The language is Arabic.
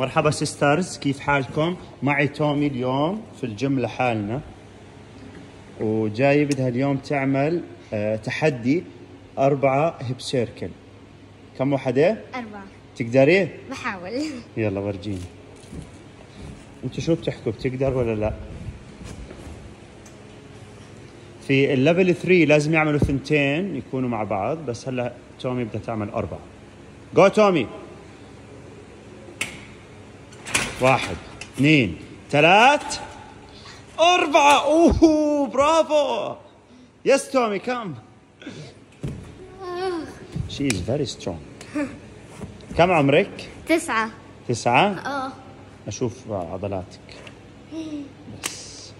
مرحبا sisters كيف حالكم؟ معي تومي اليوم في الجيم لحالنا وجاي بدها اليوم تعمل آه، تحدي أربعة hip circle كم وحدة؟ أربعة تقدري؟ بحاول يلا ورجيني أنتوا شو بتحكوا بتقدر ولا لا؟ في ال level 3 لازم يعملوا ثنتين يكونوا مع بعض بس هلا تومي بدها تعمل أربعة جو تومي واحد اثنين ثلاث. أربعة أوه برافو. يس تومي كم She is very strong. كم عمرك؟ تسعة. تسعة؟ آه. أشوف عضلاتك. بس